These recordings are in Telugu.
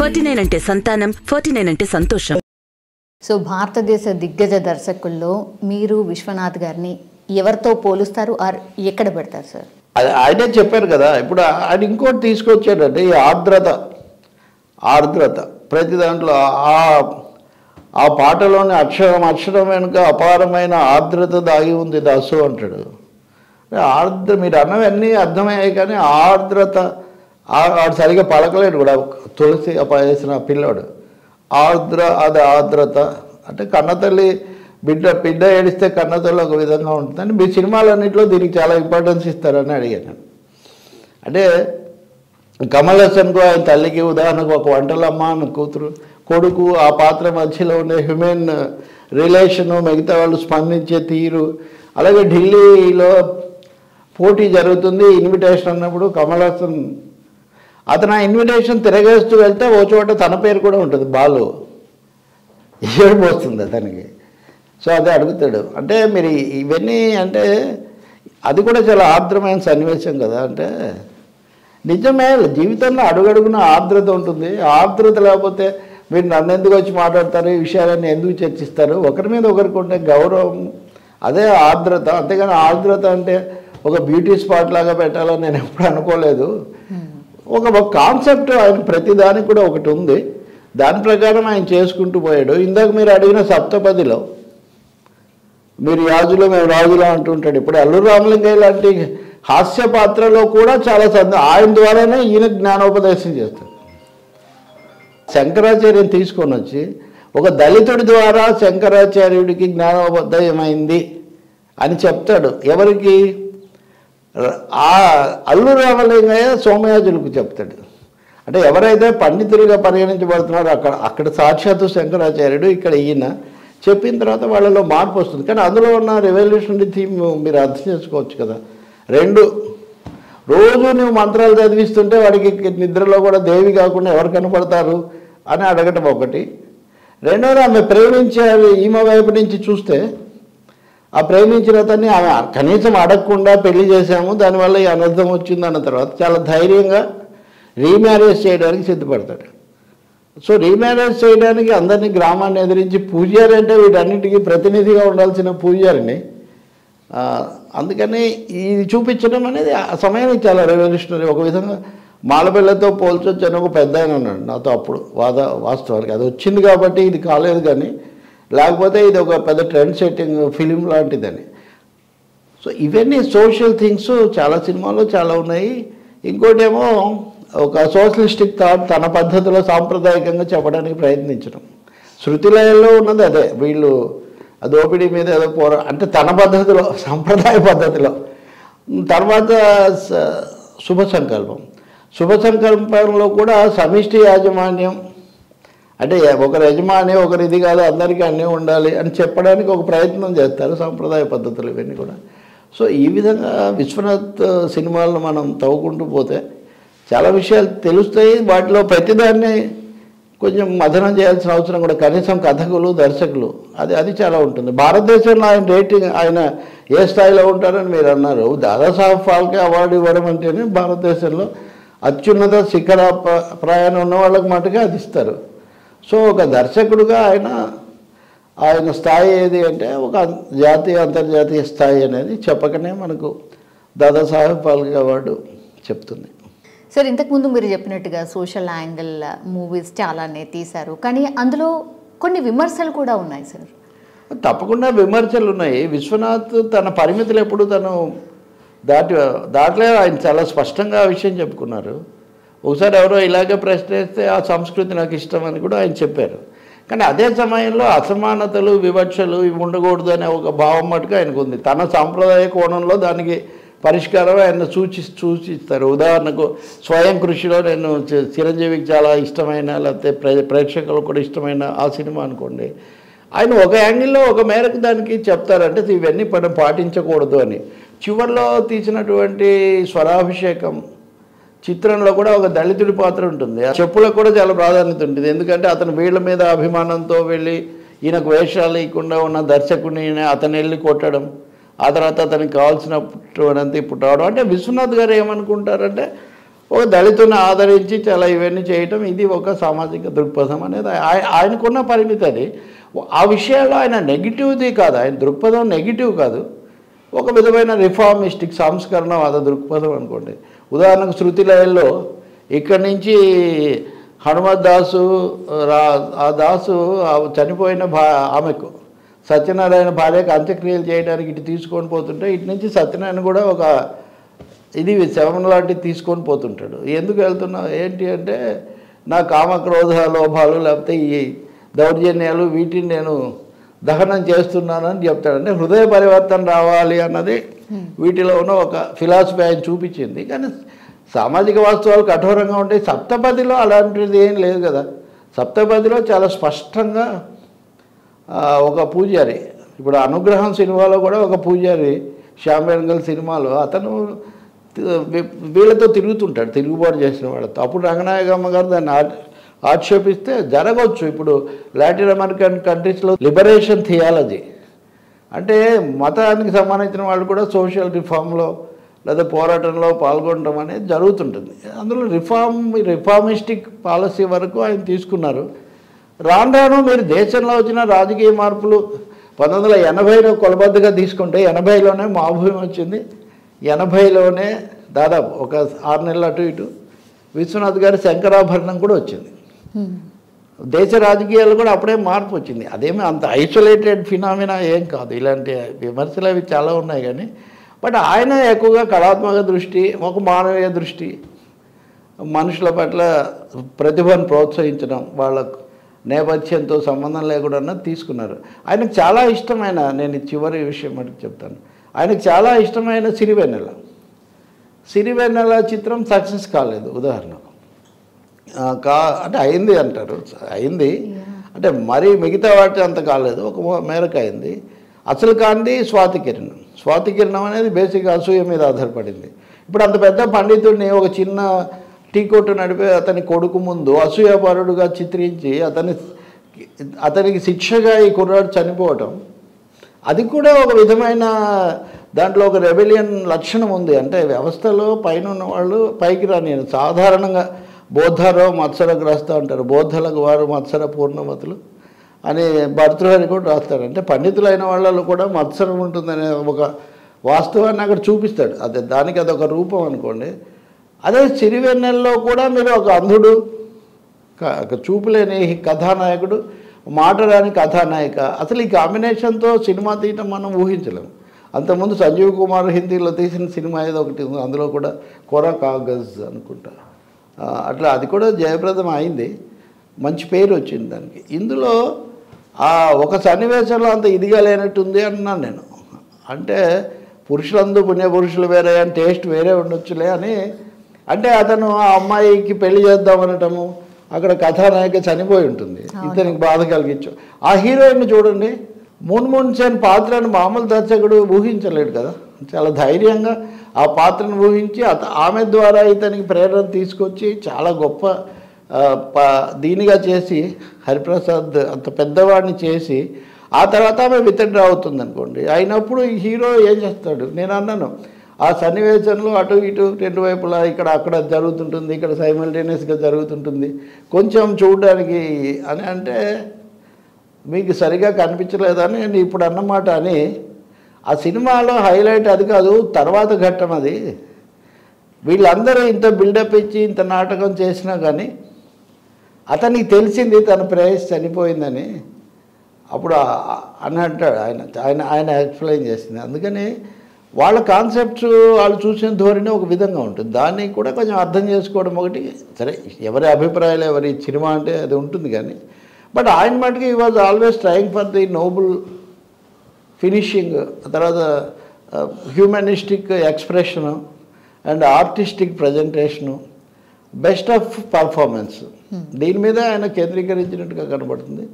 ఫార్టీ నైన్ అంటే సంతానం ఫార్టీ నైన్ అంటే సంతోషం. సో భారతదేశ దిగ్గజ దర్శకుల్లో మీరు విశ్వనాథ్ గారిని ఎవరితో పోలుస్తారు ఆర్ ఎక్కడ పెడతారు సార్? అది ఆయనే చెప్పారు కదా ఇప్పుడు ఆయన ఇంకోటి తీసుకొచ్చాడంటే ఈ ఆర్ద్రత ఆర్ద్రత. ప్రతి దాంట్లో ఆ ఆ పాటలోని అక్షరం అక్షరం వెనుక అపారమైన ఆర్ద్రత దాగి ఉంది దాసు అంటాడు. ఆర్ద్ర మీరు అన్నవన్నీ అర్థమయ్యాయి కానీ ఆర్ద్రత ఆ- ఆడు సరిగా పలకలేడు కూడా. తులసి వేసిన పిల్లోడు. ఆర్ద్ర అది ఆర్ద్రత. అంటే కన్నతల్లి బిడ్డ బిడ్డ ఏడిస్తే కన్నతల్లి ఒక విధంగా ఉంటుందని మీ సినిమాలన్నింటిలో దీనికి చాలా ఇంపార్టెన్స్ ఇస్తారని అడిగాను అంటే కమల్ హాసన్కు ఆయన తల్లికి ఉదాహరణకు ఒక వంటలమ్మ అని కూతురు కొడుకు ఆ పాత్ర మధ్యలో ఉండే హ్యూమెన్ రిలేషను మిగతా వాళ్ళు స్పందించే తీరు. అలాగే ఢిల్లీలో పోటీ జరుగుతుంది. ఇన్విటేషన్ అన్నప్పుడు కమల్ హాసన్ అతను ఆ ఇన్విటేషన్ తిరగేస్తూ వెళ్తే ఓ చోట తన పేరు కూడా ఉంటుంది బాలు. ఏడుపు వస్తుంది అతనికి. సో అదే అడుగుతాడు. అంటే మీరు ఇవన్నీ అంటే అది కూడా చాలా ఆర్ద్రమైన సన్నివేశం కదా అంటే. నిజమే జీవితంలో అడుగడుగున ఆర్ద్రత ఉంటుంది. ఆర్ద్రత లేకపోతే మీరు నన్ను ఎందుకు వచ్చి మాట్లాడతారు? ఈ విషయాలన్నీ ఎందుకు చర్చిస్తారు? ఒకరి మీద ఒకరికి ఉండే గౌరవం అదే ఆర్ద్రత. అంతేగాని ఆర్ద్రత అంటే ఒక బ్యూటీ స్పాట్ లాగా పెట్టాలని నేను ఎప్పుడు అనుకోలేదు. ఒక కాన్సెప్ట్ ఆయన ప్రతిదానికి కూడా ఒకటి ఉంది. దాని ప్రకారం ఆయన చేసుకుంటూ పోయాడు. ఇందాక మీరు అడిగిన సప్తపదిలో మీరు యాజులు మేము రాజులు అంటుంటాడు ఇప్పుడు అల్లు రామలింగయ్య లాంటి హాస్య పాత్రలో కూడా చాలా సంద ఆయన ద్వారానే ఈయన జ్ఞానోపదేశం చేస్తాడు. శంకరాచార్యం తీసుకొని వచ్చి ఒక దళితుడి ద్వారా శంకరాచార్యుడికి జ్ఞానోపదయమైంది అని చెప్తాడు. ఎవరికి? ఆ అల్లు రామలింగయ్య సోమయాజులకు చెప్తాడు. అంటే ఎవరైతే పండితులుగా పరిగణించబడుతున్నారో అక్కడ అక్కడ సాక్షాత్తు శంకరాచార్యుడు ఇక్కడ ఈయన చెప్పిన తర్వాత వాళ్ళలో మార్పు వస్తుంది. కానీ అందులో ఉన్న రెవల్యూషనరీ థీమ్ మీరు అర్థం చేసుకోవచ్చు కదా. రెండు రోజు నువ్వు మంత్రాలు చదివిస్తుంటే వాడికి నిద్రలో కూడా దేవి కాకుండా ఎవరు కనపడతారు అని అడగటం ఒకటి. రెండవది ఆమె ప్రేమించే ఈమె వైపు నుంచి చూస్తే ఆ ప్రేమించిన అతన్ని ఆమె కనీసం అడగకుండా పెళ్ళి చేశాము దానివల్ల ఈ అనర్థం వచ్చింది అన్న తర్వాత చాలా ధైర్యంగా రీమ్యారేజ్ చేయడానికి సిద్ధపడతాడు. సో రీమ్యారేజ్ చేయడానికి అందరినీ గ్రామాన్ని ఎదిరించి పూజారి అంటే వీటన్నిటికీ ప్రతినిధిగా ఉండాల్సిన పూజారిని. అందుకని ఇది చూపించడం అనేది ఆ సమయానికి చాలా రెవల్యూషనరీ ఒక విధంగా మాలపిల్లతో పోల్చొచ్చు అని ఒక పెద్ద ఆయన ఉన్నాడు నాతో అప్పుడు వాద వాస్తవానికి అది వచ్చింది కాబట్టి ఇది కాలేదు కానీ లేకపోతే ఇది ఒక పెద్ద ట్రెండ్ సెట్టింగ్ ఫిలిం లాంటిదని. సో ఇవన్నీ సోషల్ థింగ్స్ చాలా సినిమాల్లో చాలా ఉన్నాయి. ఇంకోటి ఏమో ఒక సోషలిస్టిక్ థాట్ తన పద్ధతిలో సాంప్రదాయకంగా చెప్పడానికి ప్రయత్నించడం. శృతిలయంలో ఉన్నది అదే. వీళ్ళు ఆ దోపిడీ మీద ఏదో పోరా అంటే తన పద్ధతిలో సాంప్రదాయ పద్ధతిలో. తర్వాత శుభ సంకల్పం. శుభ సంకల్పంలో కూడా సమిష్టి యాజమాన్యం అంటే ఒకరి యజమాని ఒకరి ఇది కాదు అందరికీ అన్నీ ఉండాలి అని చెప్పడానికి ఒక ప్రయత్నం చేస్తారు సాంప్రదాయ పద్ధతులు ఇవన్నీ కూడా. సో ఈ విధంగా విశ్వనాథ్ సినిమాలను మనం తవ్వుకుంటూ పోతే చాలా విషయాలు తెలుస్తాయి. వాటిలో ప్రతిదాన్ని కొంచెం మదనం చేయాల్సిన అవసరం కూడా. కనీసం కథకులు దర్శకులు అది అది చాలా ఉంటుంది. భారతదేశంలో ఆయన రేటింగ్ ఆయన ఏ స్థాయిలో ఉంటారని మీరు అన్నారు. దాదాసాహెబ్ ఫాల్కే అవార్డు ఇవ్వడం అంటేనే భారతదేశంలో అత్యున్నత శిఖర ప్రయాణం ఉన్న వాళ్ళకి మటుకే అది ఇస్తారు. సో ఒక దర్శకుడుగా ఆయన ఆయన స్థాయి ఏది అంటే ఒక జాతీయ అంతర్జాతీయ స్థాయి అనేది చెప్పకనే మనకు దాదాసాహెబ్ ఫాల్కే అవార్డు చెప్తుంది. సార్ ఇంతకుముందు మీరు చెప్పినట్టుగా సోషల్ యాంగిల్ మూవీస్ చాలానే తీశారు. కానీ అందులో కొన్ని విమర్శలు కూడా ఉన్నాయి సార్. తప్పకుండా విమర్శలు ఉన్నాయి. విశ్వనాథ్ తన పరిమితులు ఎప్పుడు తను దాటి దాంట్లో ఆయన చాలా స్పష్టంగా ఆ విషయం చెప్పుకున్నారు. ఒకసారి ఎవరో ఇలాగే ప్రశ్న వేస్తే ఆ సంస్కృతి నాకు ఇష్టం అని కూడా ఆయన చెప్పారు. కానీ అదే సమయంలో అసమానతలు వివక్షలు ఇవి ఉండకూడదు అనే ఒక భావం మటుకు ఆయనకు ఉంది. తన సాంప్రదాయ కోణంలో దానికి పరిష్కారం ఆయన సూచి సూచిస్తారు. ఉదాహరణకు స్వయం కృషిలో నేను చిరంజీవికి చాలా ఇష్టమైన లేకపోతే ప్రేక్షకులకు కూడా ఇష్టమైన ఆ సినిమా అనుకోండి. ఆయన ఒక యాంగిల్లో ఒక మేరకు దానికి చెప్తారంటే ఇవన్నీ మనం పాటించకూడదు అని. చివరిలో తీసినటువంటి స్వరాభిషేకం చిత్రంలో కూడా ఒక దళితుడి పాత్ర ఉంటుంది. ఆ చెప్పులకు కూడా చాలా ప్రాధాన్యత ఉంటుంది. ఎందుకంటే అతను వీళ్ళ మీద అభిమానంతో వెళ్ళి ఈయనకు వేషాలు ఇవ్వకుండా ఉన్న దర్శకుని అతను వెళ్ళి కొట్టడం ఆ తర్వాత అతనికి కావాల్సినటువంటిది ఇప్పుడు రావడం. అంటే విశ్వనాథ్ గారు ఏమనుకుంటారంటే ఒక దళితుని ఆదరించి చాలా ఇవన్నీ చేయటం ఇది ఒక సామాజిక దృక్పథం అనేది ఆయనకున్న పరిమితి అది. ఆ విషయాల్లో ఆయన నెగిటివ్ది కాదు. ఆయన దృక్పథం నెగిటివ్ కాదు. ఒక విధమైన రిఫార్మిస్టిక్ సంస్కరణవాద దృక్పథం అనుకోండి. ఉదాహరణకు శృతి లయల్లో ఇక్కడి నుంచి హనుమత్ దాసు రా ఆ దాసు చనిపోయిన భా ఆమెకు సత్యనారాయణ భార్యకు అంత్యక్రియలు చేయడానికి ఇటు తీసుకొని పోతుంటే ఇటు నుంచి సత్యనారాయణ కూడా ఒక ఇది శవం లాంటిది తీసుకొని పోతుంటాడు. ఎందుకు వెళ్తున్నావు? ఏంటి అంటే నా కామక్రోధ లోభాలు లేకపోతే ఈ దౌర్జన్యాలు వీటిని నేను దహనం చేస్తున్నానని చెప్తాడు అంటే హృదయ పరివర్తన రావాలి అన్నది వీటిలో ఉన్న ఒక ఫిలాసఫీ ఆయన చూపించింది. కానీ సామాజిక వాస్తవాలు కఠోరంగా ఉంటాయి. సప్తపదిలో అలాంటిది ఏం లేదు కదా. సప్తపదిలో చాలా స్పష్టంగా ఒక పూజారి ఇప్పుడు అనుగ్రహం సినిమాలో కూడా ఒక పూజారి శ్యామ్ బెనగల్ సినిమాలో అతను వీళ్ళతో తిరుగుతుంటాడు తిరుగుబాటు చేసిన వాళ్ళతో అప్పుడు రంగనాయకమ్మ గారు దాన్ని ఆక్షేపిస్తే జరగవచ్చు. ఇప్పుడు లాటిన్ అమెరికన్ కంట్రీస్లో లిబరేషన్ థియాలజీ. అంటే మతానికి సంబంధించిన వాళ్ళు కూడా సోషల్ రిఫార్మ్లో లేదా పోరాటంలో పాల్గొనడం అనేది జరుగుతుంటుంది. అందులో రిఫార్మ్ రిఫార్మిస్టిక్ పాలసీ వరకు ఆయన తీసుకున్నారు. రాను రాను మీరు దేశంలో వచ్చిన రాజకీయ మార్పులు పంతొమ్మిది వందల ఎనభైలో కొలబద్దగా తీసుకుంటే ఎనభైలోనే మాభూమి వచ్చింది. ఎనభైలోనే దాదాపు ఒక ఆరు నెలలు అటు ఇటు విశ్వనాథ్ గారి శంకరాభరణం కూడా వచ్చింది. దేశ రాజకీయాలు కూడా అప్పుడే మార్పు వచ్చింది. అదేమి అంత ఐసోలేటెడ్ ఫినామినా ఏం కాదు. ఇలాంటి విమర్శలు అవి చాలా ఉన్నాయి కానీ బట్ ఆయన ఎక్కువగా కళాత్మక దృష్టి ఒక మానవీయ దృష్టి మనుషుల పట్ల ప్రతిభను ప్రోత్సహించడం వాళ్ళ నేపథ్యంతో సంబంధం లేకుండా తీసుకున్నారు. ఆయనకు చాలా ఇష్టమైన నేను చివరి విషయం మటుకు చెప్తాను. ఆయనకు చాలా ఇష్టమైన సిరివెన్నెల సిరివెన్నెల చిత్రం సక్సెస్ కాలేదు ఉదాహరణకు. కా అంటే అయింది అంటారు. అయింది. అంటే మరీ మిగతా వాటి అంత కాలేదు. ఒక మేరకు అయింది. అసలు కాంది స్వాతి కిరణం. స్వాతి కిరణం అనేది బేసిక్ అసూయ మీద ఆధారపడింది. ఇప్పుడు అంత పెద్ద పండితుడిని ఒక చిన్న టీ కొట్టు నడిపే అతని కొడుకు ముందు అసూయపరుడుగా చిత్రించి అతని అతనికి శిక్షగా ఈ కుర్రాడు చనిపోవటం అది కూడా ఒక విధమైన దాంట్లో ఒక రెబెలియన్ లక్షణం ఉంది. అంటే వ్యవస్థలో పైన ఉన్న వాళ్ళు పైకి రాని సాధారణంగా బోద్ధారో రాస్తూ అంటారు బోద్ధలకు వారు మత్సర పూర్ణమతులు అని భర్తృహరి కూడా రాస్తాడు అంటే పండితులైన వాళ్ళలో కూడా మత్సరం ఉంటుందనే ఒక వాస్తవాన్ని అక్కడ చూపిస్తాడు. అదే దానికి అదొక రూపం అనుకోండి. అదే సిరివెన్నెల్లో కూడా మీరు ఒక అంధుడు క- చూపులేని కథానాయకుడు మాట రాని కథానాయిక అసలు ఈ కాంబినేషన్తో సినిమా తీయటం మనం ఊహించలేము అంతకుముందు సంజీవ్ కుమార్ హిందీలో తీసిన సినిమా ఏదో ఒకటి ఉంది. అందులో కూడా కొర కాగజ్ అనుకుంటా. అట్లా అది కూడా జయప్రదం అయింది. మంచి పేరు వచ్చింది దానికి. ఇందులో ఆ ఒక సన్నివేశంలో అంత ఇదిగా లేనట్టుంది అన్నాను నేను. అంటే పురుషులందు పుణ్య పురుషులు వేరే అని టేస్ట్ వేరే ఉండొచ్చులే అని. అంటే అతను ఆ అమ్మాయికి పెళ్ళి చేద్దాం అనటము అక్కడ కథానాయిక చనిపోయి ఉంటుంది. ఇతనికి బాధ కలిగించు. ఆ హీరోయిన్ చూడండి. మున్మున్ సేన్ పాత్రను మామూలు దర్శకుడు ఊహించలేడు కదా. చాలా ధైర్యంగా ఆ పాత్రను ఊహించి అత ఆమె ద్వారా ఇతనికి ప్రేరణ తీసుకొచ్చి చాలా గొప్ప ప- దీనిగా చేసి హరిప్రసాద్ అంత పెద్దవాడిని చేసి ఆ తర్వాత ఆమె విత్డ్రా అవుతుంది అనుకోండి అయినప్పుడు ఈ హీరో ఏం చేస్తాడు? నేను అన్నాను ఆ సన్నివేశంలో అటు ఇటు రెండు వైపులా ఇక్కడ అక్కడ జరుగుతుంటుంది ఇక్కడ సైమల్టేనియస్గా జరుగుతుంటుంది. కొంచెం చూడడానికి అని అంటే మీకు సరిగా కనిపించలేదని నేను ఇప్పుడు అన్నమాట అని ఆ సినిమాలో హైలైట్ అది కాదు తర్వాత ఘట్టం అది. వీళ్ళందరూ ఇంత బిల్డప్ ఇచ్చి ఇంత నాటకం చేసినా కానీ అతనికి తెలిసింది తన ప్రేయస్ చనిపోయిందని. అప్పుడు అని అంటాడు ఆయన ఆయన ఆయన ఎక్స్ప్లెయిన్ చేసింది. అందుకని వాళ్ళ కాన్సెప్ట్స్ వాళ్ళు చూసిన ధోరణి ఒక విధంగా ఉంటుంది. దాన్ని కూడా కొంచెం అర్థం చేసుకోవడం ఒకటి. సరే ఎవరి అభిప్రాయాలు ఎవరి సినిమా అంటే అది ఉంటుంది కానీ. బట్ ఆయన మటుకు ఈ was always trying for the noble finishing తర్వాత humanistic expression and artistic presentation best of performance. దీని మీద ఆయన కేంద్రీకరించినట్టుగా కనబడుతుంది.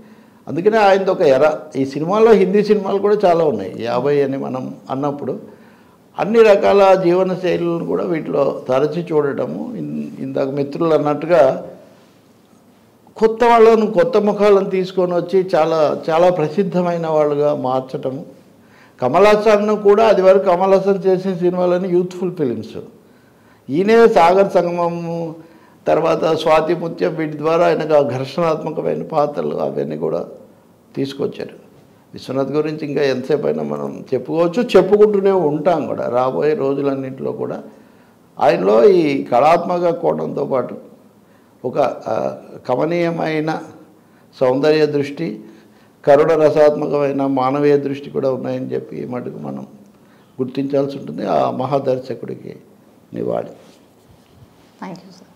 అందుకనే ఆయనది ఒక ఎర. ఈ సినిమాలో హిందీ సినిమాలు కూడా చాలా ఉన్నాయి. యాభై అని మనం అన్నప్పుడు అన్ని రకాల జీవన శైలులను కూడా వీటిలో తరచి చూడటము ఇందాక మిత్రులు అన్నట్టుగా కొత్త వాళ్ళను కొత్త ముఖాలను తీసుకొని వచ్చి చాలా చాలా ప్రసిద్ధమైన వాళ్ళుగా మార్చటము కమల్ హాసన్ కూడా అది వరకు కమల్ హాసన్ చేసిన సినిమాలని యూత్ఫుల్ ఫిలిమ్స్. ఈయనే సాగర్ సంగమము తర్వాత స్వాతి ముత్యం వీటి ద్వారా ఆయనకు ఆ ఘర్షణాత్మకమైన పాత్రలు అవన్నీ కూడా తీసుకొచ్చారు. విశ్వనాథ్ గురించి ఇంకా ఎంతసేపు అయినా మనం చెప్పుకోవచ్చు చెప్పుకుంటూనే ఉంటాం కూడా. రాబోయే రోజులన్నింటిలో కూడా. ఆయనలో ఈ కళాత్మక కోణంతో పాటు ఒక కమనీయమైన సౌందర్య దృష్టి కరుణ రసాత్మకమైన మానవీయ దృష్టి కూడా ఉన్నాయని చెప్పి మటుకు మనం గుర్తించాల్సి ఉంటుంది. ఆ మహాదర్శకుడికి నివాళి. Thank you sir